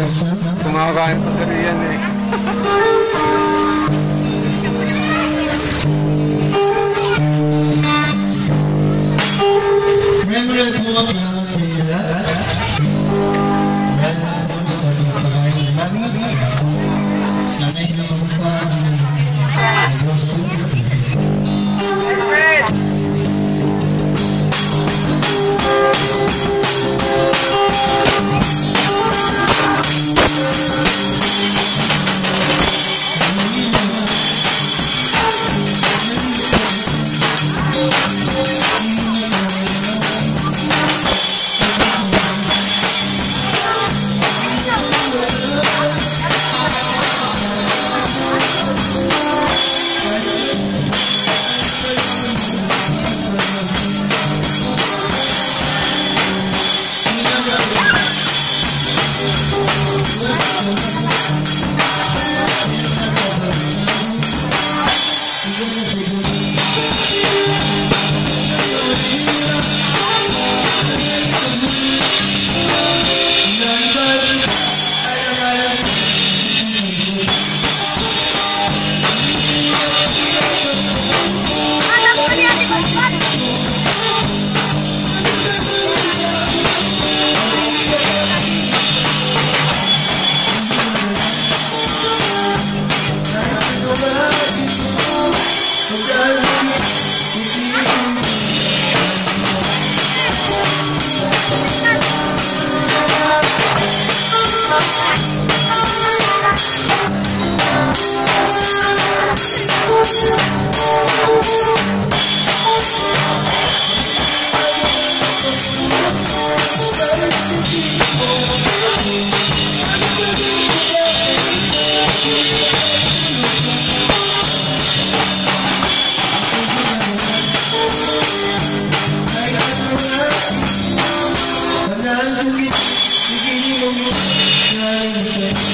kumakain. Kumakain pa sa riyan eh. Thank you.